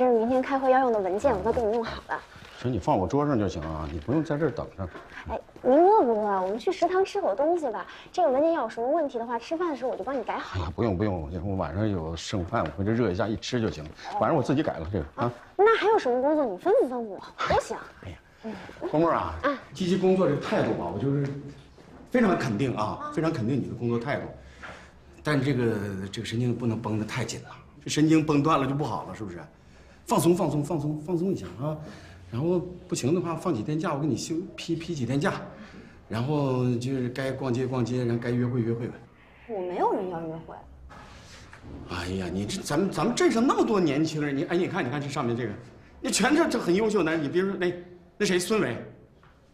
这是明天开会要用的文件，我都给你弄好了。行，你放我桌上就行啊，你不用在这儿等着。哎，您饿不饿？我们去食堂吃口东西吧。这个文件要有什么问题的话，吃饭的时候我就帮你改好。哎呀，不用不用，我晚上有剩饭，我回去热一下一吃就行。晚上我自己改了这个啊。那还有什么工作你吩咐吩咐我都行。哎呀，光棍啊，积极工作这个态度吧，我就是非常肯定啊，非常肯定你的工作态度。但这个这个神经不能绷得太紧了，这神经绷断了就不好了，是不是？放松放松放松放松一下啊。然后不行的话，放几天假，我给你休批批几天假，然后就是该逛街逛街，然后该约会约会呗。我没有人要约会。哎呀，你这咱们咱们镇上那么多年轻人，你哎，你看你看这上面这个，那全是这很优秀男人。你比如说那那谁孙伟，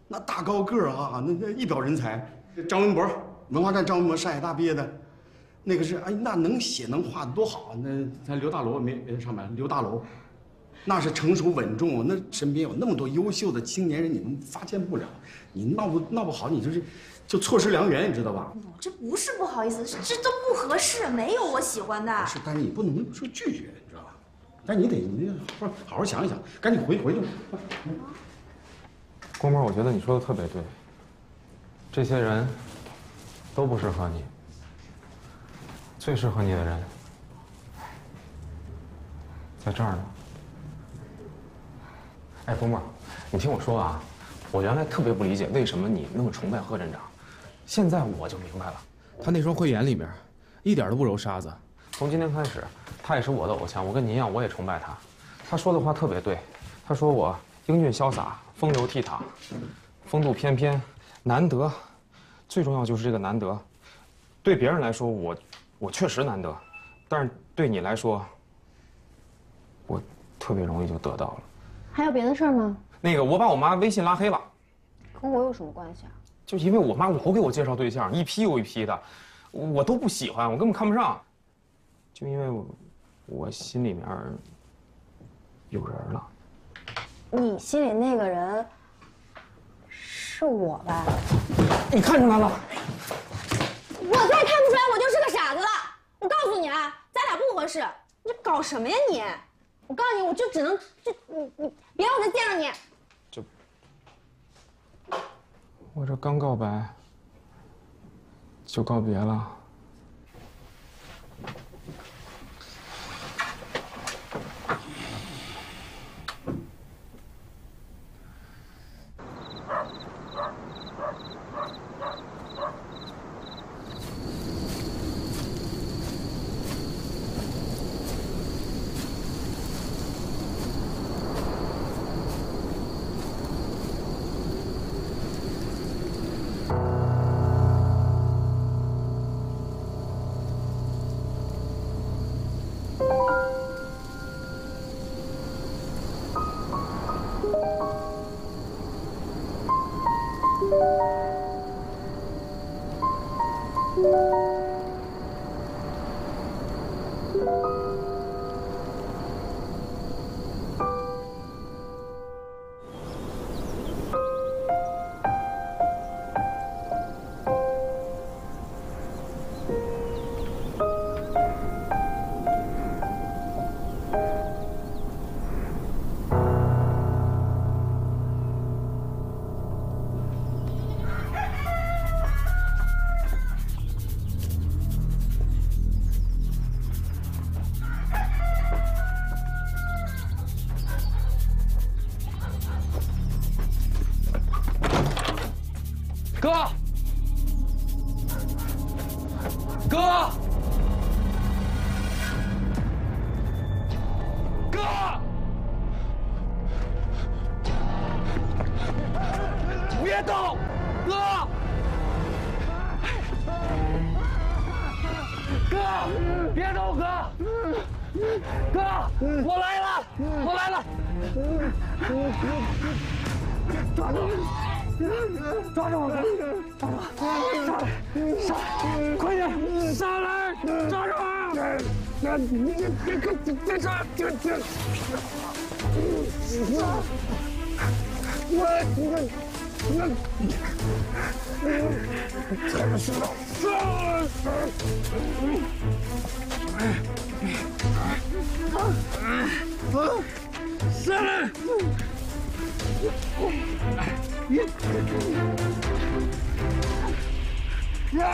那大高个儿啊，那那一表人才。张文博，文化站张文博上海大毕业的，那个是哎，那能写能画多好。那咱刘大楼没没上班，刘大楼。那是成熟稳重，那身边有那么多优秀的青年人，你们发现不了。你闹不闹不好，你就是，就错失良缘，你知道吧？这不是不好意思，这都不合适，没有我喜欢的。是，但是你不能说拒绝，你知道吧？但你得，你好好想一想，赶紧回回去。郭沫，我觉得你说的特别对。这些人都不适合你，最适合你的人在这儿呢。哎，波波，你听我说啊，我原来特别不理解为什么你那么崇拜贺镇长，现在我就明白了。他那双慧眼里面，一点都不揉沙子。从今天开始，他也是我的偶像。我跟你一样，我也崇拜他。他说的话特别对，他说我英俊潇洒、风流倜傥、风度翩翩、难得。最重要就是这个难得。对别人来说，我我确实难得，但是对你来说，我特别容易就得到了。还有别的事儿吗？那个，我把我妈微信拉黑了，跟我有什么关系啊？就因为我妈老给我介绍对象，一批又一批的，我都不喜欢，我根本看不上。就因为我，我心里面有人了。你心里那个人是我吧？你看出来了？我再看不出来，我就是个傻子了。我告诉你啊，咱俩不合适。你搞什么呀你？我告诉你，我就只能就你你别让我再见到你。就我这刚告白，就告别了。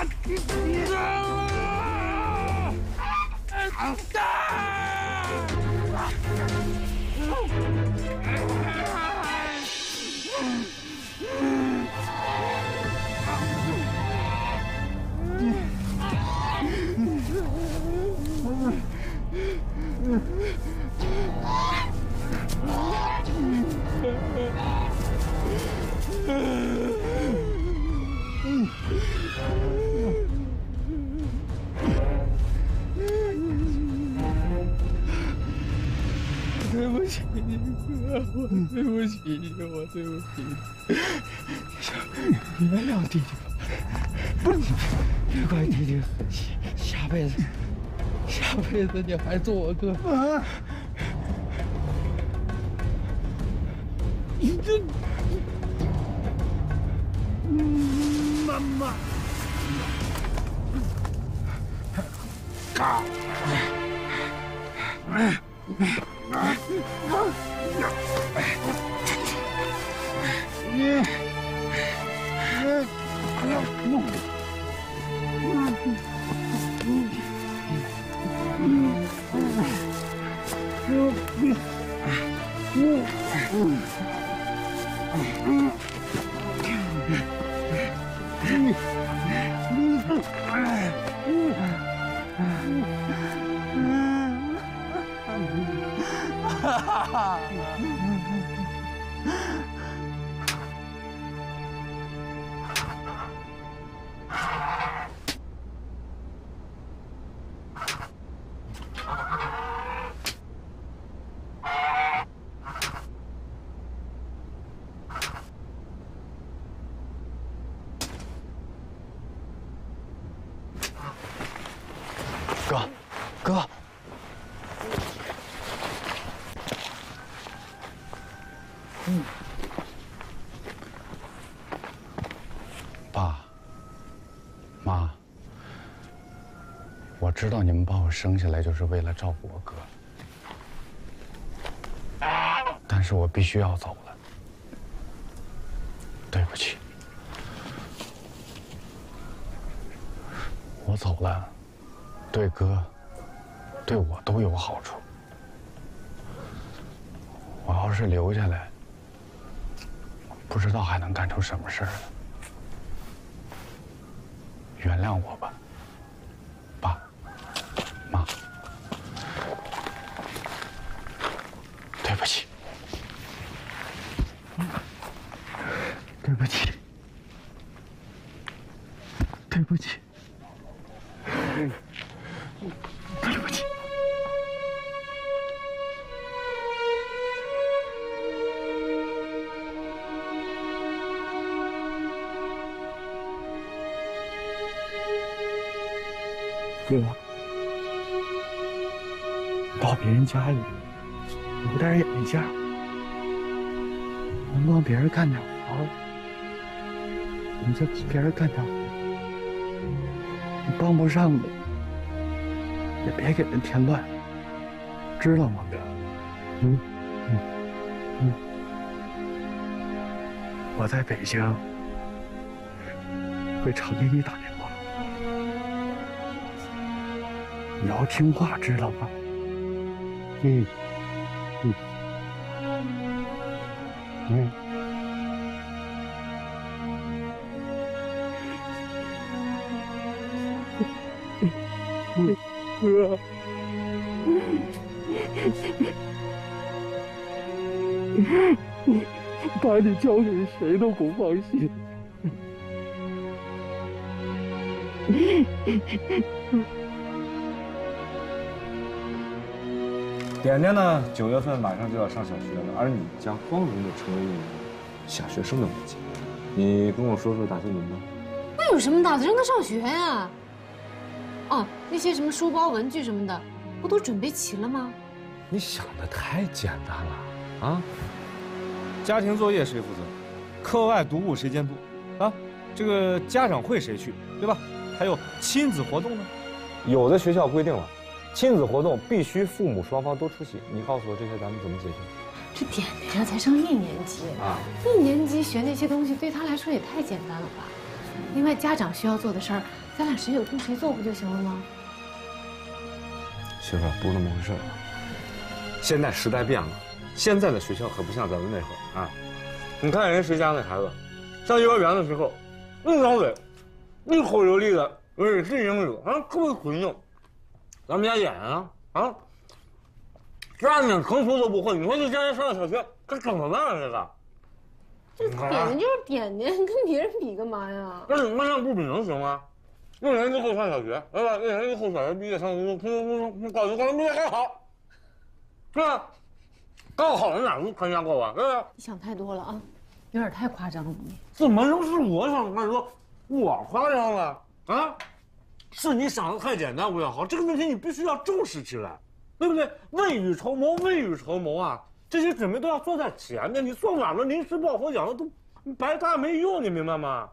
呀，起，哥，我对不起你，我对不起。你原谅弟弟吧，不，别怪弟弟，下辈子，下辈子你还做我哥。啊你这，妈妈，干！哎哎哥，知道你们把我生下来就是为了照顾我哥，但是我必须要走了，对不起，我走了。对哥，对我都有好处。我要是留下来，不知道还能干出什么事儿来。原谅我吧，别人干点活。你帮不上的，也别给人添乱，知道吗，哥？嗯嗯嗯。我在北京会常给你打电话，你要听话，知道吗？嗯嗯嗯。把你交给谁都不放心。点点呢，九月份马上就要上小学了，而你将光荣的成为一名小学生的母亲。你跟我说说打算怎么办？那有什么大的，让他上学呀、哦，那些什么书包、文具什么的，不都准备齐了吗？你想的太简单了啊！家庭作业谁负责？课外读物谁监督？啊，这个家长会谁去？对吧？还有亲子活动呢？有的学校规定了，亲子活动必须父母双方都出席。你告诉我这些咱们怎么解决？这点点呀才上一年级啊，一年级学那些东西对他来说也太简单了吧？另外家长需要做的事儿，咱俩谁有空谁做不就行了吗？媳妇儿不是那么回事儿。现在时代变了，现在的学校可不像咱们那会儿啊。你看人谁家那孩子，上幼儿园的时候，一张嘴，一口流利的瑞士英语啊，特别纯正。咱们家演员啊啊，站着成熟都不会。你说这将来上了小学，这怎么办啊？这个？这点点就是点点，跟别人比干嘛呀？那你那样不比能行吗？六年之后上小学，对吧？六年之后小学毕业上初中，高中高中毕业还好，是吧？高考人哪能参加过我？对吧？你想太多了啊，有点太夸张了你。怎么能是我想太多？我夸张了啊？是你想的太简单，吴小豪，这个问题你必须要重视起来，对不对？未雨绸缪，未雨绸缪啊！这些准备都要做在前面，你做晚了，临时抱佛脚了都白搭没用，你明白吗？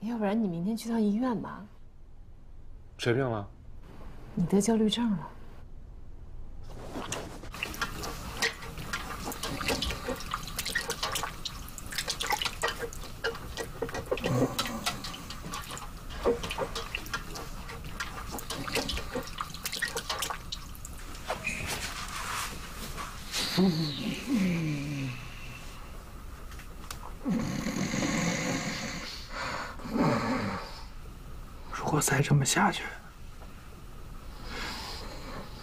要不然你明天去趟医院吧。谁病了？你得焦虑症了。果再这么下去，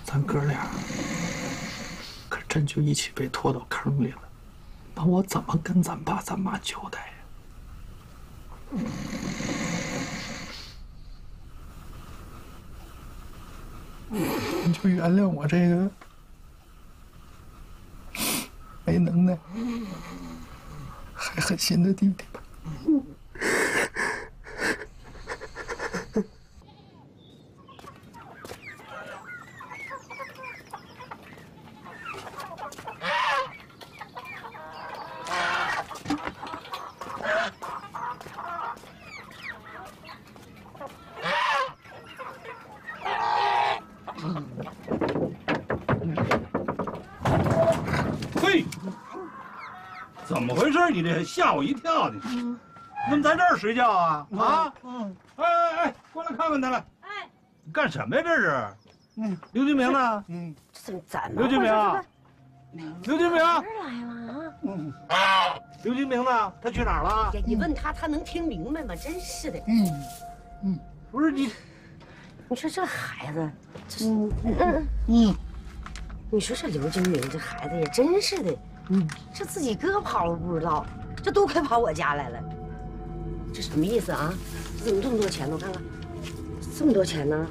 咱哥俩可真就一起被拖到坑里了。那我怎么跟咱爸咱妈交代呀？你就原谅我这个没能耐、还狠心的弟弟吧。吓我一跳！你怎么在这儿睡觉啊？啊？嗯。哎哎哎，过来看看他来。哎，干什么呀？这是？嗯。刘金明呢？嗯。怎么怎刘金明啊？刘金明。哪儿来了啊？嗯。刘金明呢？他去哪儿了？呀，你问他，他能听明白吗？真是的。嗯。嗯。不是你，你说这孩子，这嗯嗯嗯。你说这刘金明这孩子也真是的，嗯，这自己哥跑了不知道，这都快跑我家来了，这什么意思啊？怎么这么多钱呢？我看看，这么多钱呢？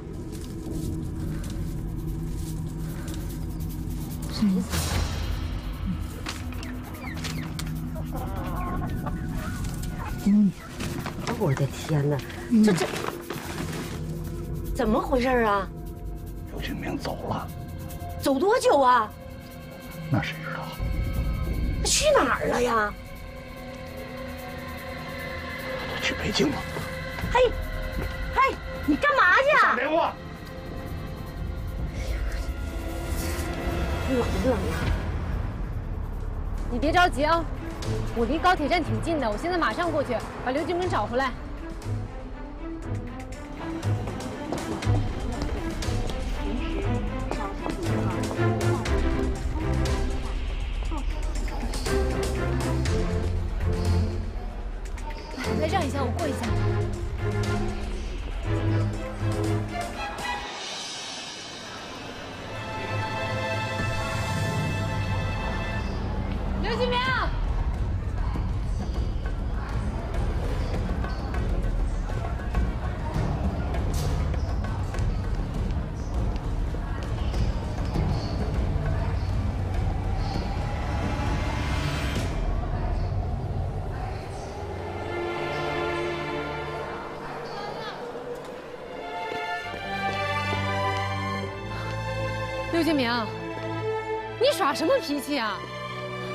啥意思？嗯，我的天哪，这这怎么回事啊？刘金明走了。走多久啊？那谁知道？他去哪儿了呀？北京了。嘿，嘿，你干嘛去？打电话。冷不冷啊？你别着急啊，我离高铁站挺近的，我现在马上过去把刘金明找回。来刘金明，刘金明，你耍什么脾气啊？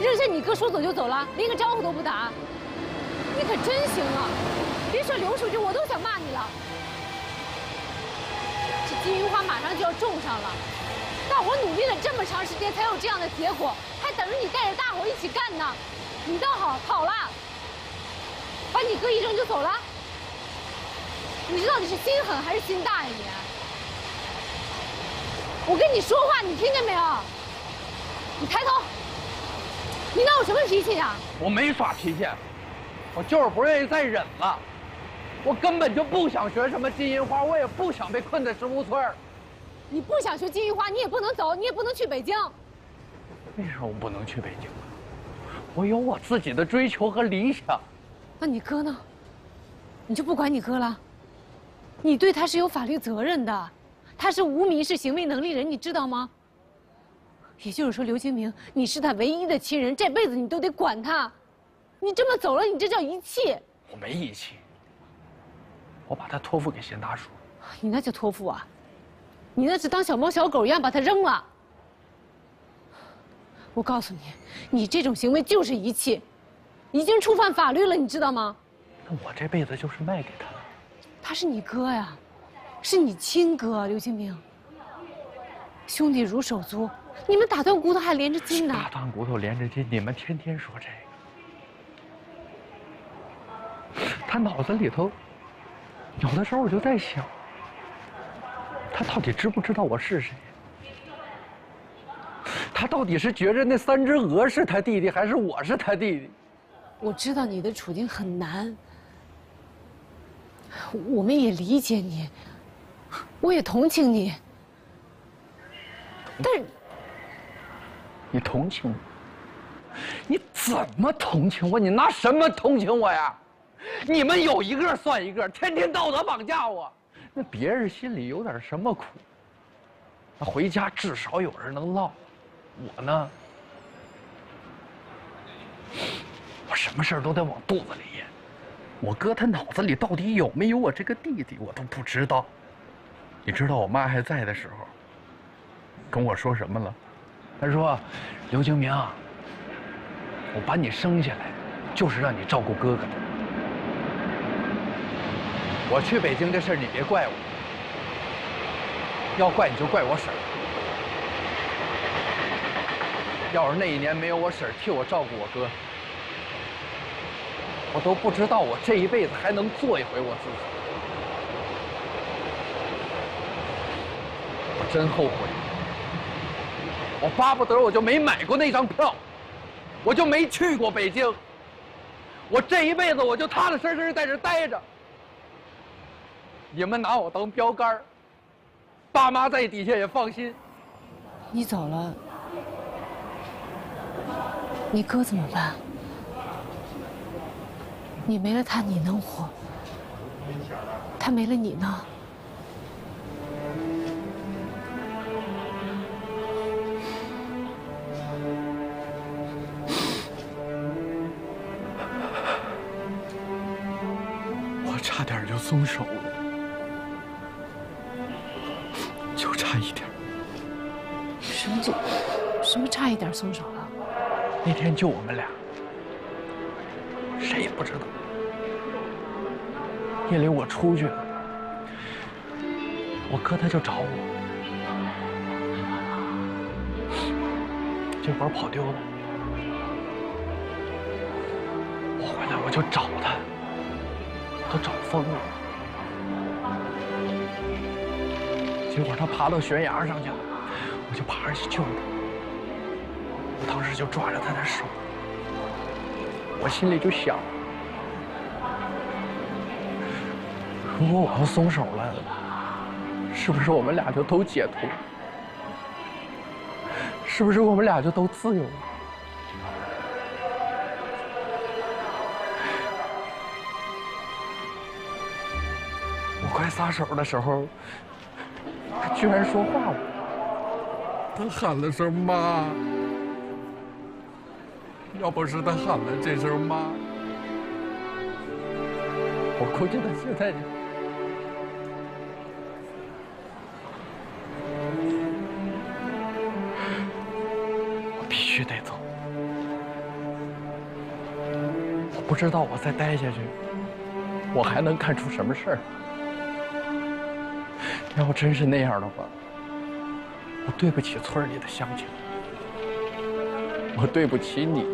扔下你哥说走就走了，连个招呼都不打，你可真行啊！别说刘书记，我都想骂你了。这金银花马上就要种上了，大伙努力了这么长时间才有这样的结果，还等着你带着大伙一起干呢。你倒好，跑了，把你哥一扔就走了。你这到底是心狠还是心大呀你？我跟你说话，你听见没有？你抬头。你闹什么脾气呀？我没耍脾气，我就是不愿意再忍了。我根本就不想学什么金银花，我也不想被困在石屋村。你不想学金银花，你也不能走，你也不能去北京。为什么我不能去北京？我有我自己的追求和理想。那你哥呢？你就不管你哥了？你对他是有法律责任的，他是无民事行为能力人，你知道吗？也就是说，刘清明，你是他唯一的亲人，这辈子你都得管他。你这么走了，你这叫遗弃。我没遗弃，我把他托付给贤大叔。你那叫托付啊？你那是当小猫小狗一样把他扔了。我告诉你，你这种行为就是遗弃，已经触犯法律了，你知道吗？那我这辈子就是卖给他了。他是你哥呀，是你亲哥，刘清明。兄弟如手足。你们打断骨头还连着筋呢！打断骨头连着筋，你们天天说这个。他脑子里头，有的时候我就在想，他到底知不知道我是谁？他到底是觉着那三只鹅是他弟弟，还是我是他弟弟？我知道你的处境很难，我们也理解你，我也同情你，但是。你同情我？你怎么同情我？你拿什么同情我呀？你们有一个算一个，天天道德绑架我。那别人心里有点什么苦，那回家至少有人能唠。我呢，我什么事都得往肚子里咽。我哥他脑子里到底有没有我这个弟弟，我都不知道。你知道我妈还在的时候，跟我说什么了？他说：“刘清明，我把你生下来，就是让你照顾哥哥的。我去北京这事儿，你别怪我。要怪你就怪我婶儿。要是那一年没有我婶儿替我照顾我哥，我都不知道我这一辈子还能做一回我自己。我真后悔。”我巴不得我就没买过那张票，我就没去过北京。我这一辈子我就踏踏实实在这待着。你们拿我当标杆爸妈在底下也放心。你走了，你哥怎么办？你没了他，你能活？他没了你呢？松手了，就差一点。什么就什么差一点松手了？那天就我们俩，谁也不知道。夜里我出去了，我哥他就找我，结果跑丢了。我回来我就找疯了。结果他爬到悬崖上去了，我就爬上去救他。我当时就抓着他的手，我心里就想：如果我要松手了，是不是我们俩就都解脱？是不是我们俩就都自由了？撒手的时候。他居然说话了，他喊了声妈。要不是他喊了这声妈，我估计他现在……我必须得走。我不知道我再待下去，我还能干出什么事儿。要真是那样的话，我对不起村里的乡亲，我对不起你，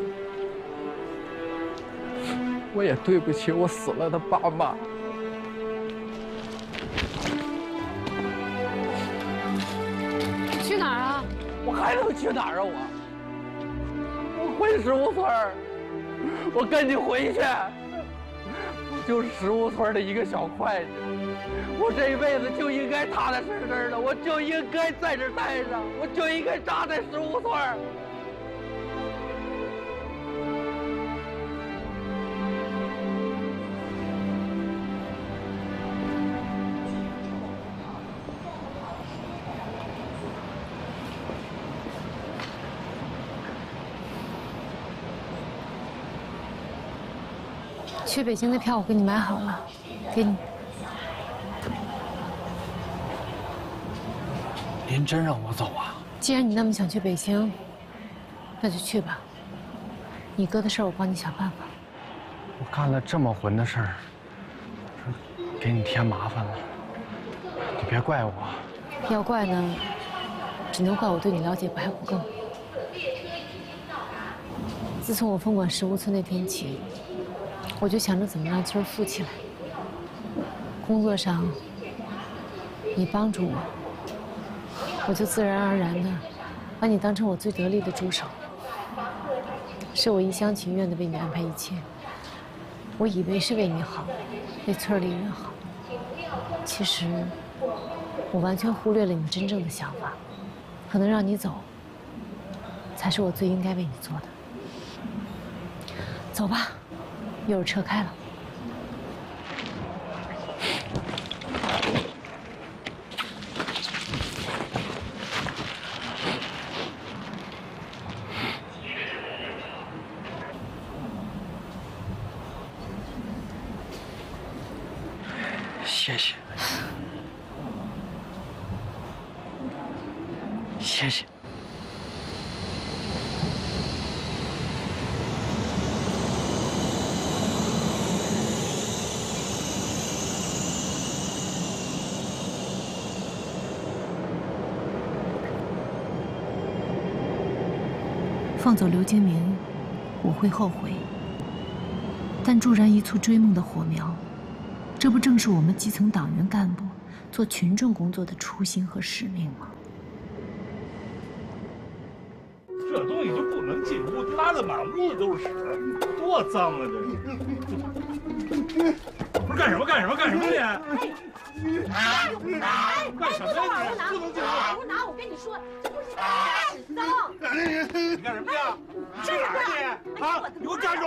我也对不起我死了的爸妈。去哪儿啊？我还能去哪儿啊？我，我回十五村儿，我跟你回去。我就是十五村的一个小会计，我这一辈子就应该踏踏实实的，我就应该在这待着，我就应该扎在十五村儿。去北京的票我给你买好了，给你。您真让我走啊？既然你那么想去北京，那就去吧。你哥的事儿我帮你想办法。我干了这么混的事儿，给你添麻烦了，你别怪我。要怪呢，只能怪我对你了解还不够。自从我封管十屋村那天起，我就想着怎么让村富起来。工作上，你帮助我，我就自然而然的把你当成我最得力的助手。是我一厢情愿的为你安排一切，我以为是为你好，为村里人好。其实，我完全忽略了你真正的想法。可能让你走，才是我最应该为你做的。走吧，一会儿车开了。谢谢，谢谢。放走刘金明，我会后悔。但助燃一簇追梦的火苗，这不正是我们基层党员干部做群众工作的初心和使命吗？这东西就不能进屋，拉的满屋子都是屎，多脏啊！这是不是干什么干什么干什么你？哎，干什么呀你？不能进屋！拿！我跟你说，这不是屎脏。你干什么呀？这是哪儿你？啊！你给我站住！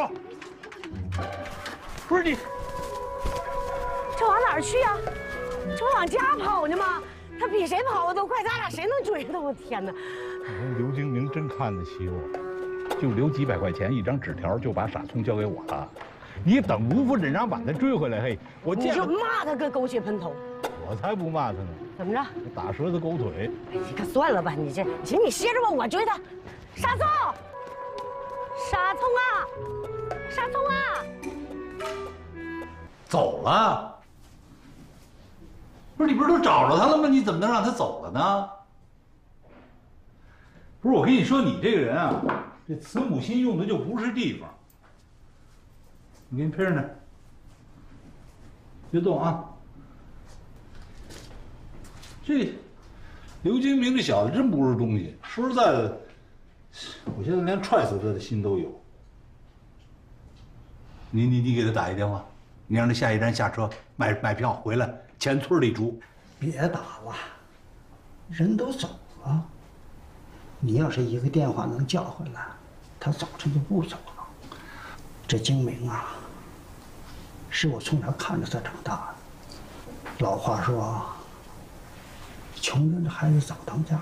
不是你，这往哪儿去呀、这不往家跑呢吗？他比谁跑的都快，咱俩谁能追他？我天哪！刘金明真看得起我，就留几百块钱一张纸条，就把傻聪交给我了。你等吴夫镇长把他追回来，嘿，我你就骂他个狗血喷头！我才不骂他呢，怎么着？打折他狗腿。你可算了吧，你这行，你歇着吧，我追他。傻聪，傻聪啊，傻聪啊！走了？不是你不是都找着他了吗？你怎么能让他走了呢？不是我跟你说，你这个人啊，这慈母心用的就不是地方。你给你配上点，别动啊。这刘金明这小子真不是东西，说实在的，我现在连踹死他的心都有。你你你给他打一电话，你让他下一站下车买买票回来，钱村里住。别打了，人都走了。你要是一个电话能叫回来，他早晨就不走了。这精明啊，是我从小看着他长大的。老话说，穷人的孩子早当家。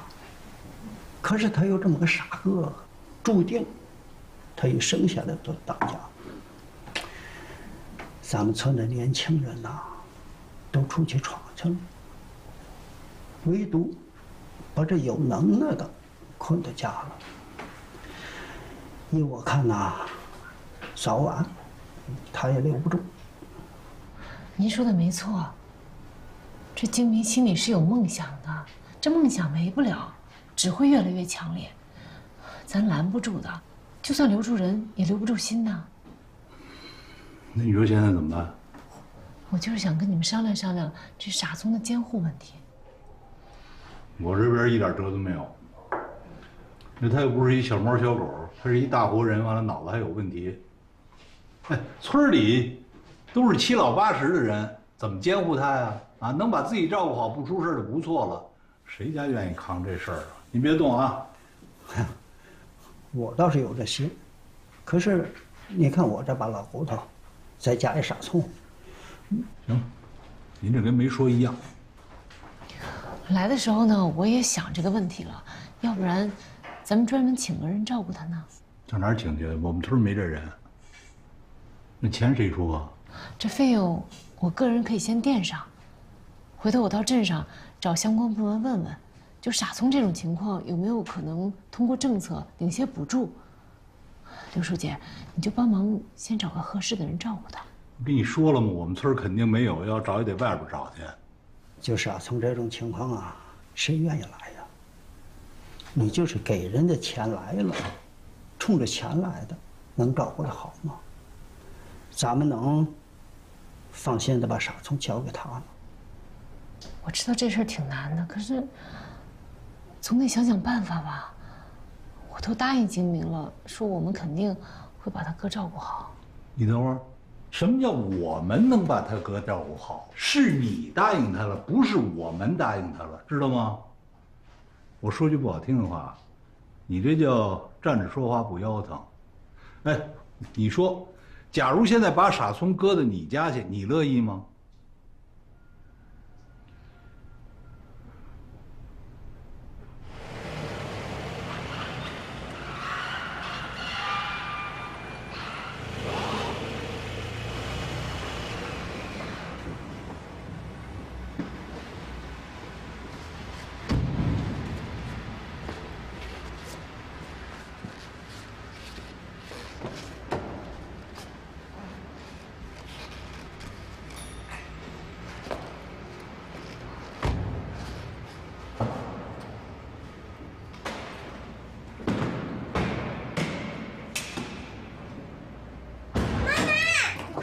可是他有这么个傻哥哥，注定他一生下来都当家。咱们村的年轻人呐、都出去闯去了，唯独把这有能耐的困在家了。依我看呐、早晚他也留不住。您说的没错，这精明心里是有梦想的，这梦想没不了，只会越来越强烈，咱拦不住的，就算留住人，也留不住心呐。那你说现在怎么办？我就是想跟你们商量商量这傻聪的监护问题。我这边一点辙都没有。那他又不是一小猫小狗，他是一大活人，完了脑子还有问题。哎，村里都是七老八十的人，怎么监护他呀？啊，能把自己照顾好，不出事就不错了。谁家愿意扛这事儿啊？你别动啊！我倒是有这心，可是你看我这把老骨头，再加一傻葱，行，您这跟没说一样。来的时候呢，我也想这个问题了，要不然，咱们专门请个人照顾他呢。上哪儿请去？我们村没这人。那钱谁出啊？这费用我个人可以先垫上，回头我到镇上找相关部门问问，就傻聪这种情况有没有可能通过政策领些补助？刘书记，你就帮忙先找个合适的人照顾他。我跟你说了吗？我们村肯定没有，要找也得外边找去。就是啊，从这种情况啊，谁愿意来呀？你就是给人家钱来了，冲着钱来的，能照顾得好吗？咱们能放心的把傻聪交给他吗？我知道这事儿挺难的，可是总得想想办法吧。我都答应金明了，说我们肯定会把他哥照顾好。你等会儿，什么叫我们能把他哥照顾好？是你答应他了，不是我们答应他了，知道吗？我说句不好听的话，你这叫站着说话不腰疼。哎，你说，假如现在把傻聪搁到你家去，你乐意吗？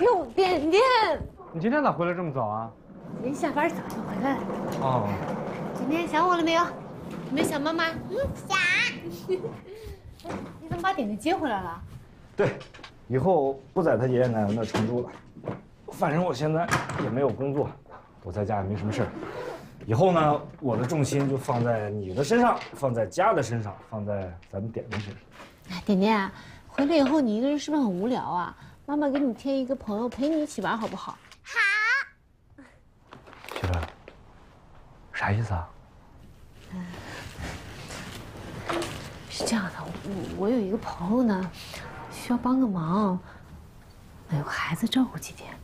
哟，点点，你今天咋回来这么早啊？您下班早就回来了。哦，今天想我了没有？有没想妈妈？嗯，想。你怎么把点点接回来了？对，以后不在他爷爷奶奶那常住了。反正我现在也没有工作，我在家也没什么事儿。以后呢，我的重心就放在你的身上，放在家的身上，放在咱们点点身上。哎，点点，回来以后你一个人是不是很无聊啊？妈妈给你添一个朋友陪你一起玩，好不好？媳妇儿，啥意思啊？是这样的，我我有一个朋友呢，需要帮个忙，有个孩子照顾几天。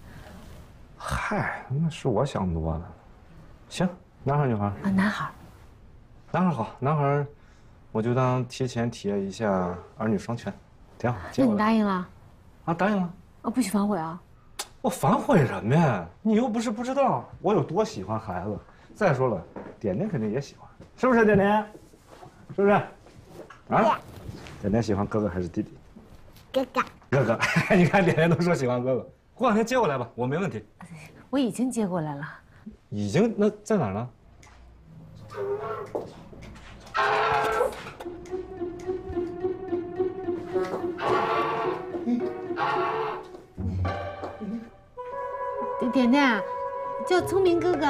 嗨，那是我想多了。行，男孩女孩？啊，男孩。男孩好，男孩，我就当提前体验一下儿女双全，挺好。那你答应了？啊，答应了。哦，不许反悔啊！我反悔什么呀？你又不是不知道我有多喜欢孩子。再说了，点点肯定也喜欢，是不是点点？是不是？啊？点点喜欢哥哥还是弟弟？哥哥。哥哥，你看点点都说喜欢哥哥。过两天接过来吧，我没问题。我已经接过来了。已经？那在哪儿呢？点点点，叫聪明哥哥。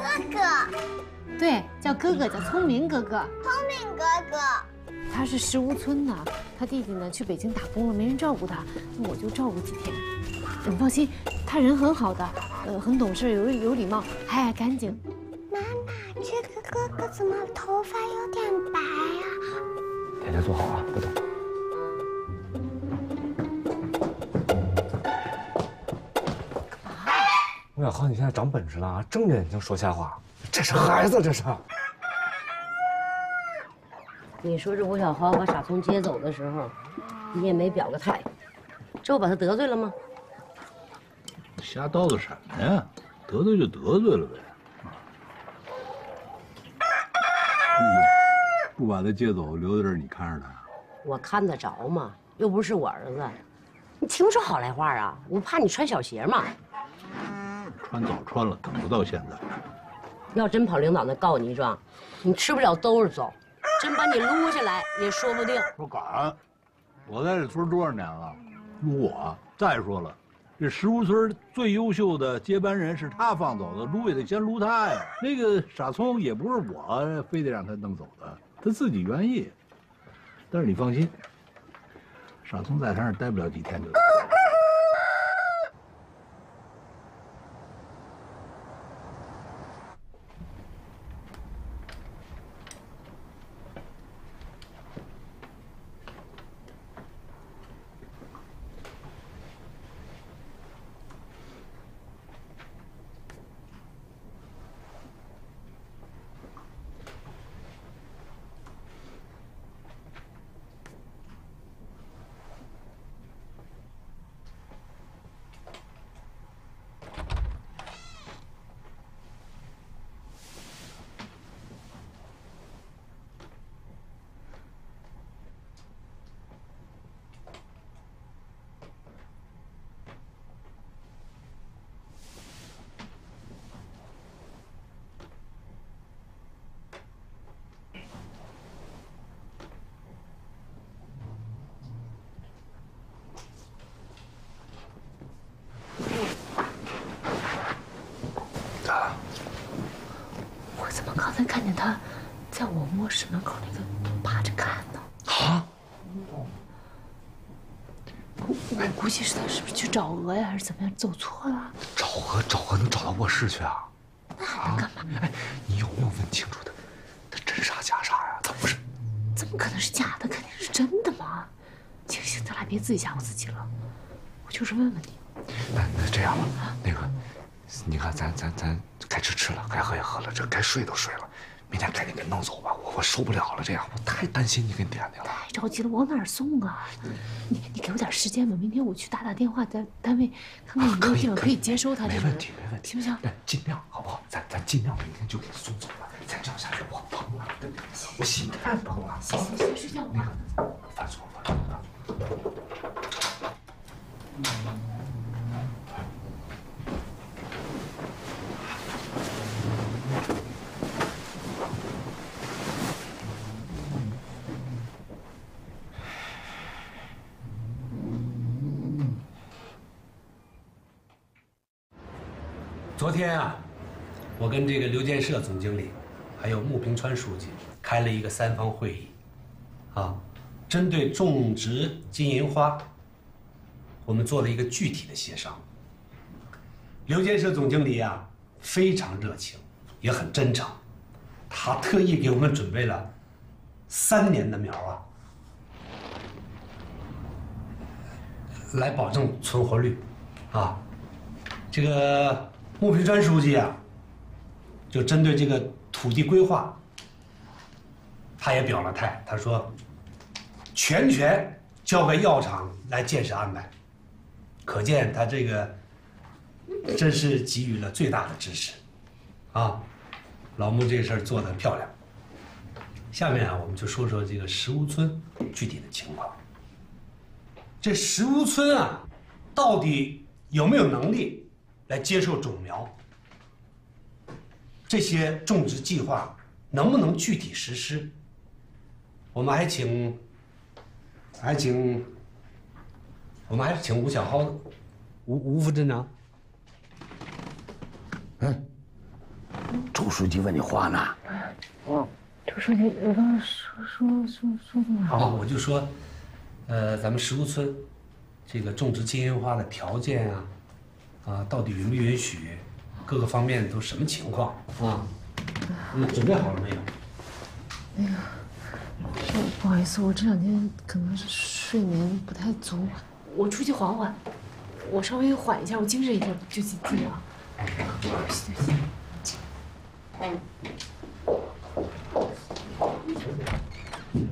哥哥，对，叫哥哥，叫聪明哥哥。聪明哥哥。他是石屋村的，他弟弟呢去北京打工了，没人照顾他，那我就照顾几天。你放心，他人很好的，呃，很懂事，有有礼貌，还爱干净。妈妈，这个哥哥怎么头发有点白啊？大家坐好啊，不动。吴小豪，你现在长本事了啊！睁着眼睛说瞎话，这是孩子，这是。你说这吴小豪把傻聪接走的时候，你也没表个态，这我把他得罪了吗？瞎叨叨什么呀？得罪就得罪了呗。不把他接走，留在这儿，你看着他。我看得着吗？又不是我儿子，你听不出好赖话啊？我怕你穿小鞋嘛。穿早穿了，等不到现在。要真跑领导那告你一状，你吃不了兜着走，真把你撸下来也说不定。说敢，我在这村多少年了，撸我。再说了，这石屋村最优秀的接班人是他放走的，撸也得先撸他呀。那个傻聪也不是我非得让他弄走的，他自己愿意。但是你放心，傻聪在他那儿待不了几天就。我怎么刚才看见他在我卧室门口那个趴着看呢？啊？我我估计是他是不是去找鹅呀，还是怎么样？走错了？找鹅找鹅能找到卧室去啊？那还能干嘛？哎，你有没有问清楚他，他真傻假傻呀？他不是？怎么可能是假的？肯定是真的嘛！行行，咱俩别自己吓唬自己了。我就是问问你。那那这样吧，那个，你看咱咱咱该吃吃了，该喝也喝了，这该睡都睡了，明天赶紧给弄走吧，我我受不了了，这样我太担心你跟点点了。太着急了，往哪儿送啊？你你给我点时间吧，明天我去打打电话，在单位看看有没有地方可以接收他。没问题，没问题，行不行？哎，尽量好不好？咱咱尽量明天就给他送走了，再这样下去我崩了，我心太崩了。行行行，睡觉吧。犯错犯错。昨天啊，我跟这个刘建设总经理，还有穆平川书记开了一个三方会议，啊，针对种植金银花，我们做了一个具体的协商。刘建设总经理啊，非常热情，也很真诚，他特意给我们准备了三年的苗啊，来保证存活率，啊，这个。穆培川书记啊，就针对这个土地规划，他也表了态，他说，全权交给药厂来建设安排，可见他这个真是给予了最大的支持，啊，老穆这事儿做得漂亮。下面啊，我们就说说这个石屋村具体的情况。这石屋村啊，到底有没有能力？来接受种苗，这些种植计划能不能具体实施？我们还请，还请，我们还是请吴小蒿，吴吴副镇长。嗯，周书记问你话呢。哦，周书记，你刚刚说说说说的哪？哦，我就说，呃，咱们石屋村这个种植金银花的条件啊。啊，到底允不允许？各个方面都什么情况啊？你准备好了没有？那个，不好意思，我这两天可能是睡眠不太足，我出去缓缓，我稍微缓一下，我精神一下就进去了。行行行。民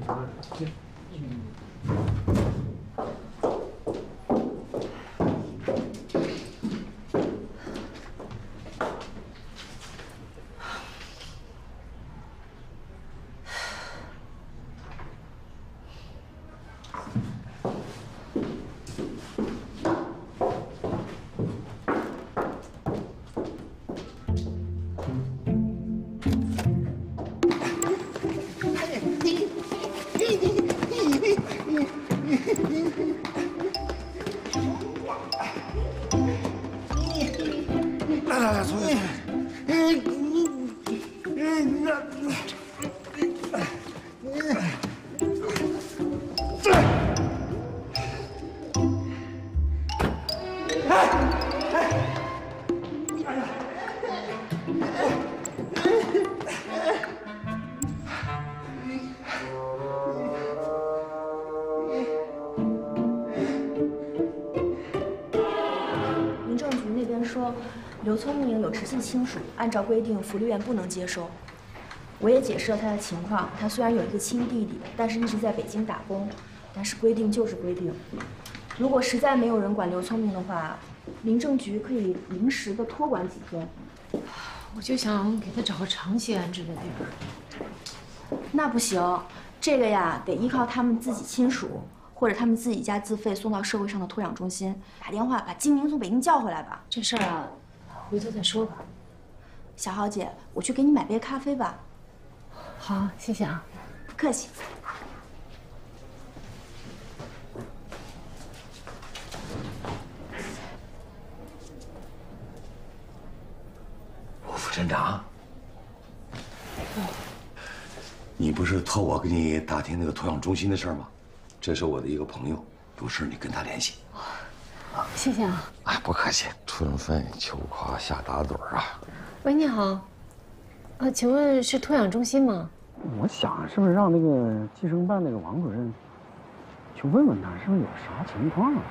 刘聪明有直系亲属，按照规定，福利院不能接收。我也解释了他的情况，他虽然有一个亲弟弟，但是一直在北京打工，但是规定就是规定。如果实在没有人管刘聪明的话，民政局可以临时的托管几天。我就想给他找个长期安置的地方。那不行，这个呀得依靠他们自己亲属，或者他们自己家自费送到社会上的托养中心。打电话把金明从北京叫回来吧。这事儿啊，回头再说吧。小豪姐，我去给你买杯咖啡吧。好，谢谢啊。不客气。副镇长，你不是托我给你打听那个托养中心的事吗？这是我的一个朋友，有事你跟他联系。谢谢啊。哎，不客气。春分秋夸夏打盹儿啊。喂，你好。啊，请问是托养中心吗？我想是不是让那个计生办那个王主任去问问他，是不是有啥情况啊？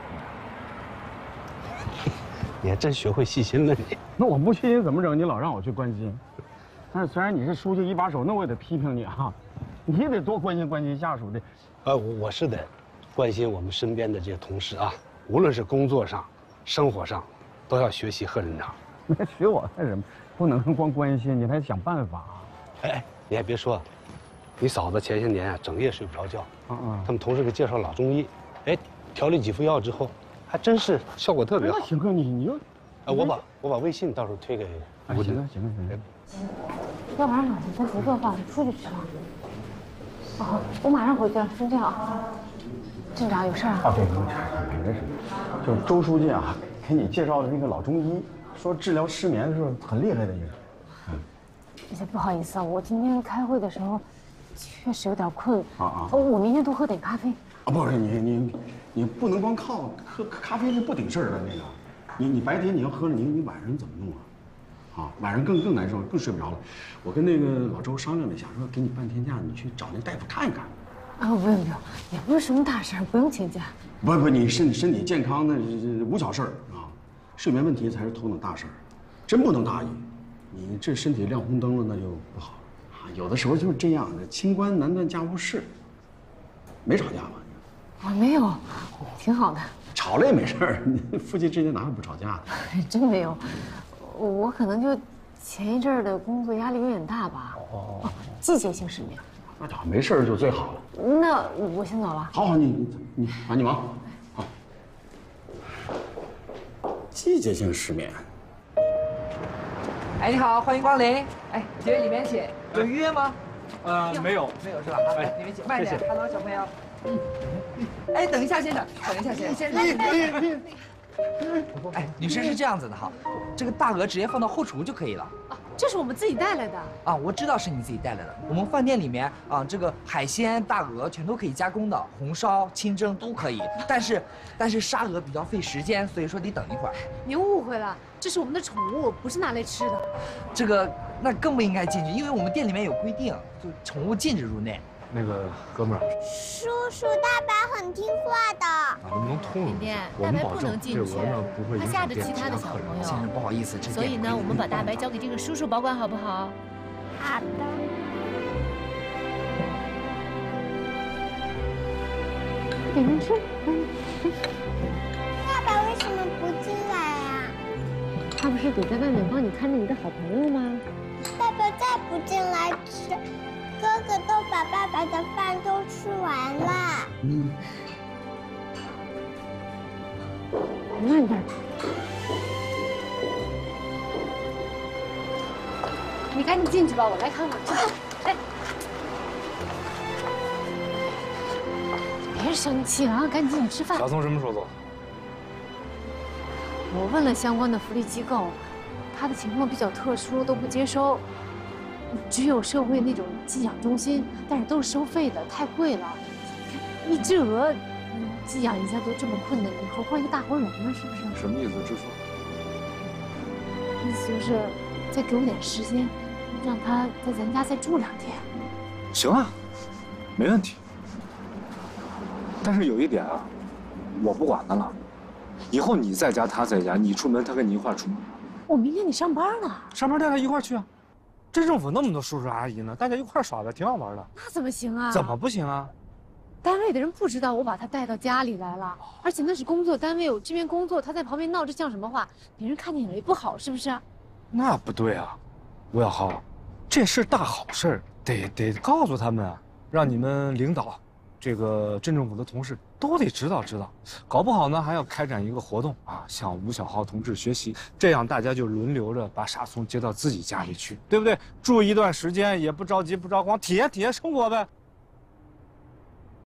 你还真学会细心了你。那我不细心怎么整？你老让我去关心。但是虽然你是书记一把手，那我也得批评你啊，你也得多关心关心下属的。呃，我是得关心我们身边的这些同事啊，无论是工作上、生活上，都要学习贺镇长。那学我干什么？不能光关心，你还想办法。哎哎，你还别说，你嫂子前些年啊，整夜睡不着觉。嗯嗯。他们同事给介绍老中医，哎，调理几副药之后，还真是效果特别好。那行啊，你你就，哎，我把我把微信到时候推给吴行了行了行了。要不然晚上咱不做饭，出去吃吧。哦，我马上回去了，先这样啊。镇长有事啊？啊，对，没事，就是周书记啊，给你介绍的那个老中医，说治疗失眠是很厉害的一个。嗯。不好意思啊，我今天开会的时候确实有点困啊啊。我明天多喝点咖啡。啊，不是你你你不能光靠喝咖啡是不顶事儿的那个，你你白天你要喝了，你你晚上怎么弄啊？啊，晚上更更难受，更睡不着了。我跟那个老周商量了一下，说给你半天假，你去找那大夫看一看。啊，不用不用，也不是什么大事儿，不用请假。不不，你身身体健康那这无小事儿啊，睡眠问题才是头等大事儿，真不能大意。你这身体亮红灯了，那就不好啊。有的时候就是这样的，清官难断家务事。没吵架吧？我没有，挺好的。吵了也没事儿，夫妻之间哪有不吵架的？真没有。我可能就前一阵儿的工作压力有点大吧。哦，季节性失眠。那好，没事就最好了。那我先走了。好好，你你你啊，你忙。好。季节性失眠。哎，你好，欢迎光临。哎，姐里面请。有预约吗？呃，没有，没有是吧？哎，里面请，慢点。Hello，小朋友。嗯。哎，等一下，先生，等一下，先生。先生。哎，女士是这样子的哈，这个大鹅直接放到后厨就可以了。啊，这是我们自己带来的。啊，我知道是你自己带来的。我们饭店里面啊，这个海鲜、大鹅全都可以加工的，红烧、清蒸都可以。但是，但是沙鹅比较费时间，所以说得等一会儿。您误会了，这是我们的宠物，不是拿来吃的。这个那更不应该进去，因为我们店里面有规定，就宠物禁止入内。那个哥们儿，叔叔，大白很听话的。能不能通融？点点，大白不能进去，他吓着其他的小朋友。先生，不好意思，所以呢，我们把大白交给这个叔叔保管，好不好？好的。给您吃。爸爸为什么不进来啊？他不是得在外面帮你看着你的好朋友吗？爸爸再不进来吃。哥哥都把爸爸的饭都吃完了。嗯。慢点。你赶紧进去吧，我来看看。哎，别生气了啊，赶紧进去吃饭。小松什么时候走？我问了相关的福利机构，他的情况比较特殊，都不接收。只有社会那种寄养中心，但是都是收费的，太贵了。一只鹅寄养一下都这么困难，你何况一个大活人呢？是不是？什么意思？支书？意思就是再给我点时间，让他在咱家再住两天。行啊，没问题。但是有一点啊，我不管他了。以后你在家，他在家，你出门，他跟你一块出门。我明天得上班了，上班带他一块去啊。镇政府那么多叔叔阿姨呢，大家一块耍的挺好玩的。那怎么行啊？怎么不行啊？单位的人不知道我把他带到家里来了，而且那是工作单位，我这边工作，他在旁边闹着像什么话？别人看见了也不好，是不是？那不对啊，吴小浩，这是大好事，得得告诉他们，让你们领导，这个镇政府的同事都得知道知道，搞不好呢还要开展一个活动啊，向吴小豪同志学习，这样大家就轮流着把傻松接到自己家里去，对不对？住一段时间也不着急不着慌，体验体验生活呗。